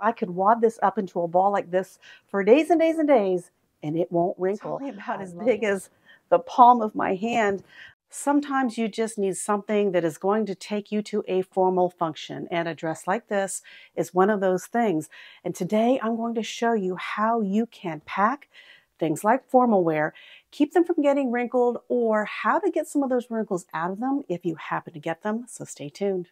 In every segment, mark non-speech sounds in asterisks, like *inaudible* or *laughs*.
I could wad this up into a ball like this for days and days and days and it won't wrinkle. It's only about as big as the palm of my hand. Sometimes you just need something that is going to take you to a formal function, and a dress like this is one of those things. And today I'm going to show you how you can pack things like formal wear, keep them from getting wrinkled, or how to get some of those wrinkles out of them if you happen to get them. So stay tuned.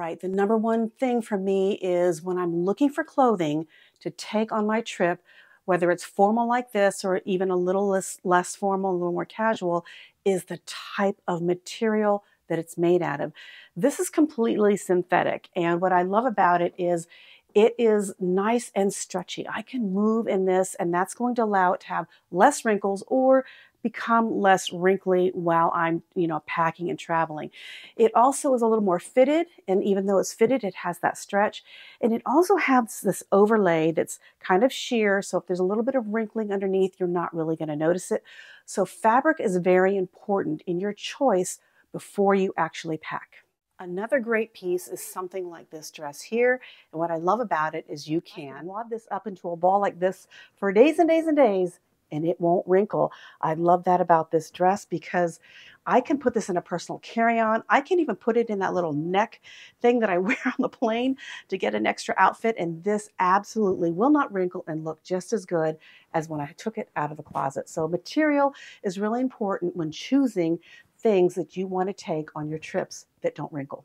Right, the number one thing for me is when I'm looking for clothing to take on my trip, whether it's formal like this or even a little less, less formal, a little more casual, is the type of material that it's made out of. This is completely synthetic. And what I love about it is it is nice and stretchy. I can move in this and that's going to allow it to have less wrinkles or become less wrinkly while I'm, you know, packing and traveling. It also is a little more fitted, and even though it's fitted, it has that stretch. And it also has this overlay that's kind of sheer, so if there's a little bit of wrinkling underneath, you're not really going to notice it. So fabric is very important in your choice before you actually pack. Another great piece is something like this dress here. And what I love about it is you can wad this up into a ball like this for days and days and days and it won't wrinkle. I love that about this dress because I can put this in a personal carry-on. I can even put it in that little neck thing that I *laughs* wear on the plane to get an extra outfit. And this absolutely will not wrinkle and look just as good as when I took it out of the closet. So material is really important when choosing things that you want to take on your trips that don't wrinkle.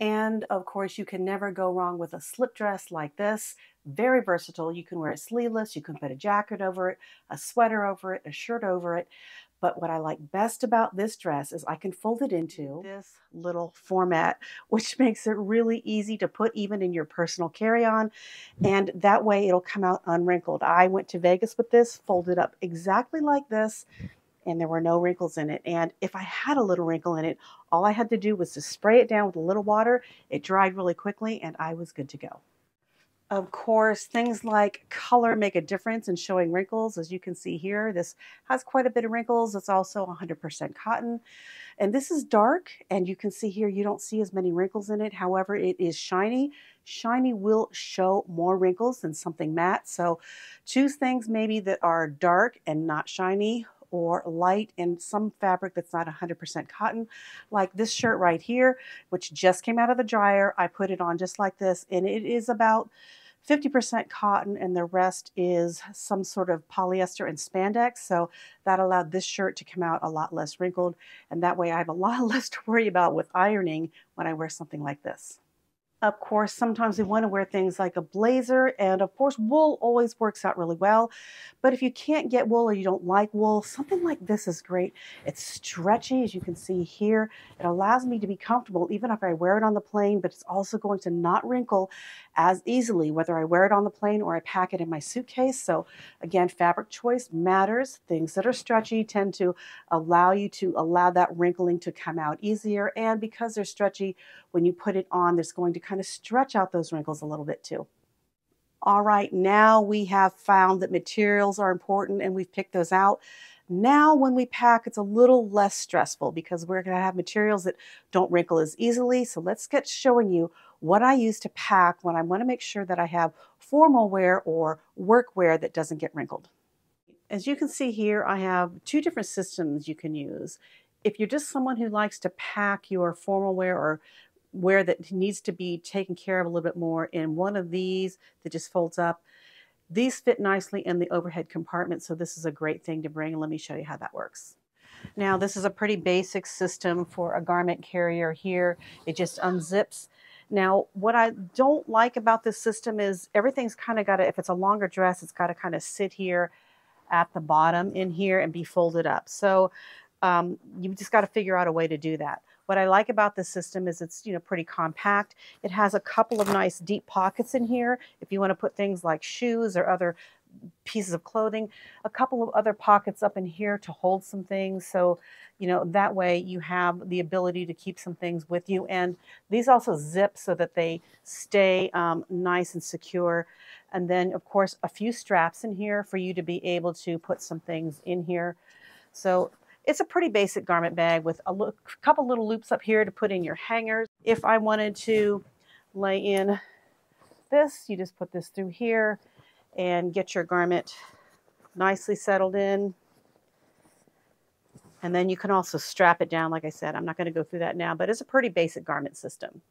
And of course, you can never go wrong with a slip dress like this. Very versatile. You can wear it sleeveless, you can put a jacket over it, a sweater over it, a shirt over it. But what I like best about this dress is I can fold it into this little format, *laughs* which makes it really easy to put even in your personal carry-on. And that way it'll come out unwrinkled. I went to Vegas with this, folded up exactly like this and there were no wrinkles in it. And if I had a little wrinkle in it, all I had to do was to spray it down with a little water. It dried really quickly and I was good to go. Of course, things like color make a difference in showing wrinkles. As you can see here, this has quite a bit of wrinkles. It's also 100% cotton. And this is dark, and you can see here you don't see as many wrinkles in it. However, it is shiny. Shiny will show more wrinkles than something matte. So choose things maybe that are dark and not shiny or light in some fabric that's not 100% cotton, like this shirt right here, which just came out of the dryer. I put it on just like this, and it is about 50% cotton and the rest is some sort of polyester and spandex. So that allowed this shirt to come out a lot less wrinkled. And that way I have a lot *laughs* less to worry about with ironing when I wear something like this. Of course, sometimes we want to wear things like a blazer, and of course, wool always works out really well. But if you can't get wool or you don't like wool, something like this is great. It's stretchy, as you can see here. It allows me to be comfortable even if I wear it on the plane, but it's also going to not wrinkle as easily, whether I wear it on the plane or I pack it in my suitcase. So, again, fabric choice matters. Things that are stretchy tend to allow you to allow that wrinkling to come out easier. And because they're stretchy, when you put it on, there's going to kind of stretch out those wrinkles a little bit too. All right, now we have found that materials are important and we've picked those out. Now when we pack, it's a little less stressful because we're gonna have materials that don't wrinkle as easily. So let's get showing you what I use to pack when I wanna make sure that I have formal wear or work wear that doesn't get wrinkled. As you can see here, I have two different systems you can use. If you're just someone who likes to pack your formal wear or where that needs to be taken care of a little bit more in one of these that just folds up. These fit nicely in the overhead compartment, so this is a great thing to bring. Let me show you how that works. Now, this is a pretty basic system for a garment carrier here. It just unzips. Now, what I don't like about this system is everything's kind of got to, if it's a longer dress, it's got to kind of sit here at the bottom in here and be folded up. So um, you've just got to figure out a way to do that. What I like about this system is it's, you know, pretty compact. It has a couple of nice deep pockets in here if you want to put things like shoes or other pieces of clothing, a couple of other pockets up in here to hold some things. So, you know, that way you have the ability to keep some things with you. And these also zip so that they stay um, nice and secure. And then, of course, a few straps in here for you to be able to put some things in here. So it's a pretty basic garment bag with a couple little loops up here to put in your hangers. If I wanted to lay in this, you just put this through here and get your garment nicely settled in. And then you can also strap it down, like I said. I'm not going to go through that now, but it's a pretty basic garment system.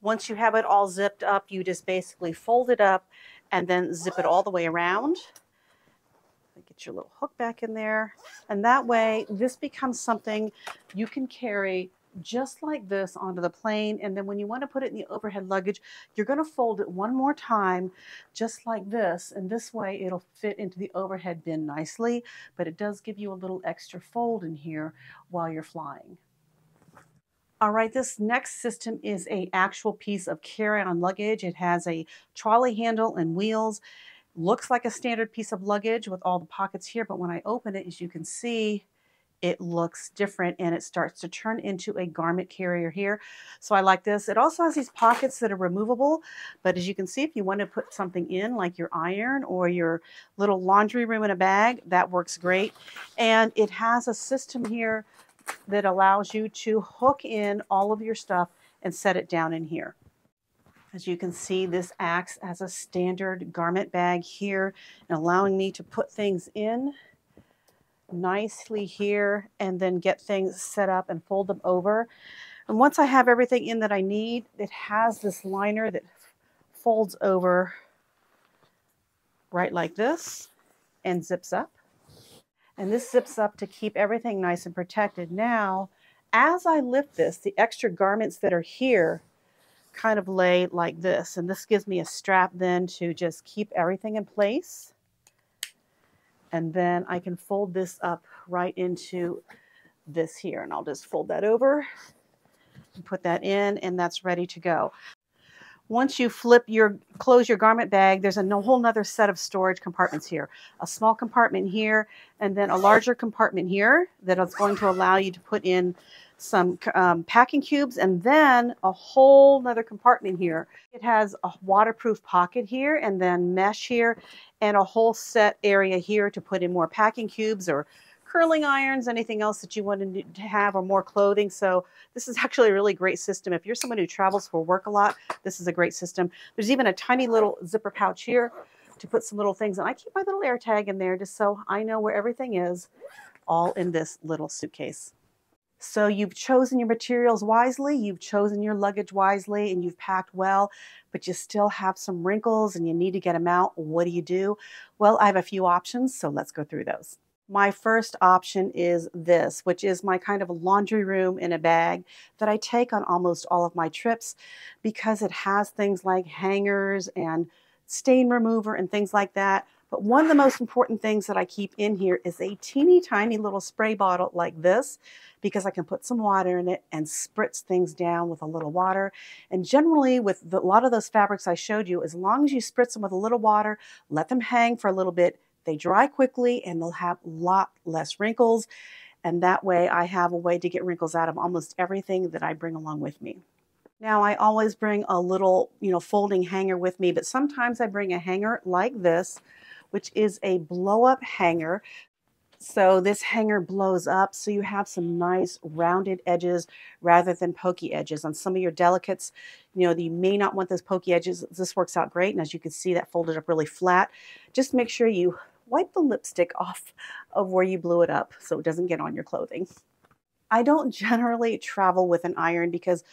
Once you have it all zipped up, you just basically fold it up and then zip it all the way around. Your little hook back in there. And that way, this becomes something you can carry just like this onto the plane. And then when you want to put it in the overhead luggage, you're going to fold it one more time, just like this. And this way it'll fit into the overhead bin nicely, but it does give you a little extra fold in here while you're flying. All right, this next system is a actual piece of carry-on luggage. It has a trolley handle and wheels. Looks like a standard piece of luggage with all the pockets here, but when I open it, as you can see, it looks different and it starts to turn into a garment carrier here. So I like this. It also has these pockets that are removable, but as you can see, if you want to put something in like your iron or your little laundry room in a bag, that works great. And it has a system here that allows you to hook in all of your stuff and set it down in here. As you can see, this acts as a standard garment bag here and allowing me to put things in nicely here and then get things set up and fold them over. And once I have everything in that I need, it has this liner that folds over right like this and zips up. And this zips up to keep everything nice and protected. Now, as I lift this, the extra garments that are here kind of lay like this. And this gives me a strap then to just keep everything in place. And then I can fold this up right into this here. And I'll just fold that over and put that in and that's ready to go. Once you flip your, close your garment bag, there's a whole nother set of storage compartments here. A small compartment here, and then a larger compartment here that is going to allow you to put in some um, packing cubes, and then a whole nother compartment here. It has a waterproof pocket here, and then mesh here, and a whole set area here to put in more packing cubes or curling irons, anything else that you want to have, or more clothing. So this is actually a really great system. If you're someone who travels for work a lot, this is a great system. There's even a tiny little zipper pouch here to put some little things in. I keep my little air tag in there just so I know where everything is, all in this little suitcase. So you've chosen your materials wisely, you've chosen your luggage wisely, and you've packed well, but you still have some wrinkles and you need to get them out. What do you do? Well, I have a few options, so let's go through those. My first option is this, which is my kind of laundry room in a bag that I take on almost all of my trips because it has things like hangers and stain remover and things like that. But one of the most important things that I keep in here is a teeny tiny little spray bottle like this because I can put some water in it and spritz things down with a little water. And generally with the, a lot of those fabrics I showed you, as long as you spritz them with a little water, let them hang for a little bit, they dry quickly and they'll have a lot less wrinkles. And that way I have a way to get wrinkles out of almost everything that I bring along with me. Now I always bring a little, you know, folding hanger with me, but sometimes I bring a hanger like this, which is a blow up hanger. So this hanger blows up so you have some nice rounded edges rather than pokey edges. On some of your delicates, you know, you may not want those pokey edges. This works out great. And as you can see, that folded up really flat. Just make sure you wipe the lipstick off of where you blew it up so it doesn't get on your clothing. I don't *laughs* generally travel with an iron because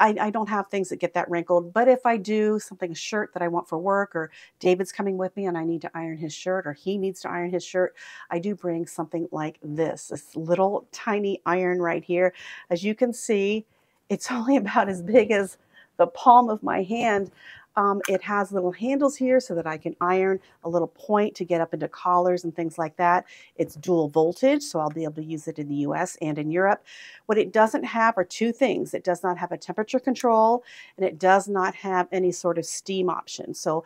I, I, don't have things that get that wrinkled. But if I do something, a shirt that I want for work, or David's coming with me and I need to iron his shirt, or he needs to iron his shirt, I do bring something like this, this little tiny iron right here. As you can see, it's *laughs* only about as big as the palm of my hand, um, it has little handles here so that I can iron a little point to get up into collars and things like that. It's dual voltage, so I'll be able to use it in the US and in Europe. What it doesn't have are two things. It does not have a temperature control and it does not have any sort of steam option. So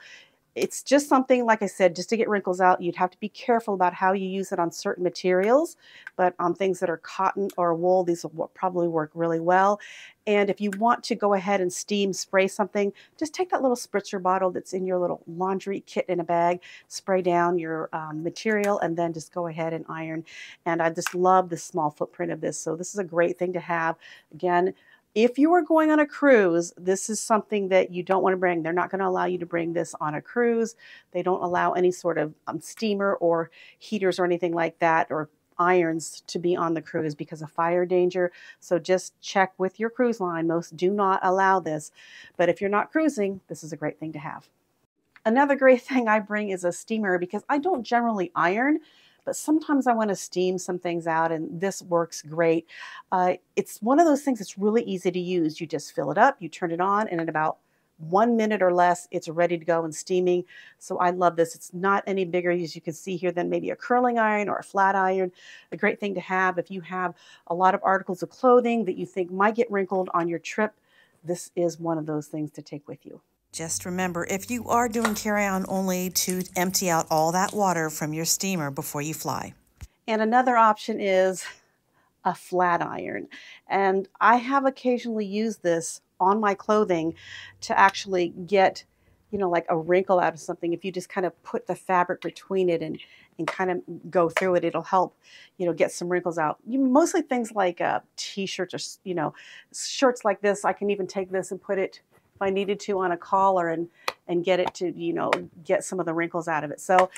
it's just something, like I said, just to get wrinkles out. You'd have to be careful about how you use it on certain materials, but on things that are cotton or wool, these will probably work really well. And if you want to go ahead and steam spray something, just take that little spritzer bottle that's in your little laundry kit in a bag, spray down your um, material, and then just go ahead and iron. And I just love the small footprint of this. So this is a great thing to have. Again, if you are going on a cruise, this is something that you don't want to bring. They're not going to allow you to bring this on a cruise. They don't allow any sort of um, steamer or heaters or anything like that or irons to be on the cruise because of fire danger. So just check with your cruise line. Most do not allow this. But if you're not cruising, this is a great thing to have. Another great *laughs* thing I bring is a steamer because I don't generally iron but sometimes I want to steam some things out and this works great. Uh, it's one of those things that's really easy to use. You just fill it up, you turn it on, and in about one minute or less, it's ready to go and steaming. So I love this. It's not any bigger, as you can see here, than maybe a curling iron or a flat iron. A great thing to have if you have a lot of articles of clothing that you think might get wrinkled on your trip. This is one of those things to take with you. Just remember, if you are doing carry-on only to empty out all that water from your steamer before you fly. And another option is a flat iron. And I have occasionally used this on my clothing to actually get, you know, like a wrinkle out of something. If you just kind of put the fabric between it and, and kind of go through it, it'll help, you know, get some wrinkles out. You, mostly things like uh, t-shirts or, you know, shirts like this. I can even take this and put it I needed to on a collar and, and get it to, you know, get some of the wrinkles out of it. So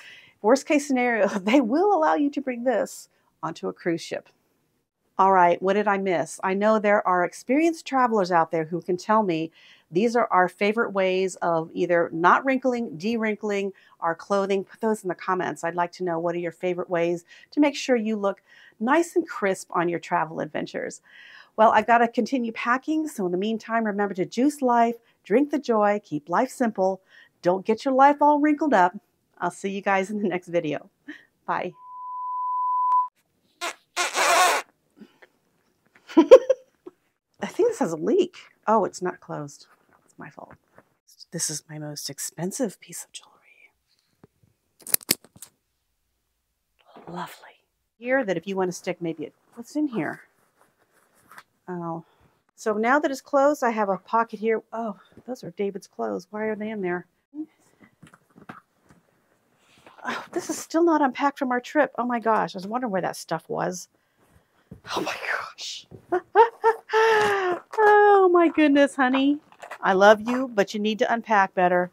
worst case scenario, *laughs* they will allow you to bring this onto a cruise ship. All right, what did I miss? I know there are experienced travelers out there who can tell me these are our favorite ways of either not wrinkling, de-wrinkling our clothing. Put those in the comments. I'd like to know what are your favorite ways to make sure you look nice and crisp on your travel adventures. Well, I've got to continue packing. So in the meantime, remember to juice life, drink the joy, keep life simple. Don't get your life all wrinkled up. I'll see you guys in the next video. Bye. *laughs* I think this has a leak. Oh, it's not closed. It's my fault. This is my most expensive piece of jewelry. Lovely. Here that if you want to stick maybe it, what's in here? Oh. So now that it's closed, I have a pocket here. Oh, those are David's clothes. Why are they in there? Oh, this is still not unpacked from our trip. Oh my gosh. I was wondering where that stuff was. Oh my gosh. *laughs* oh my goodness, honey. I love you, but you need to unpack better.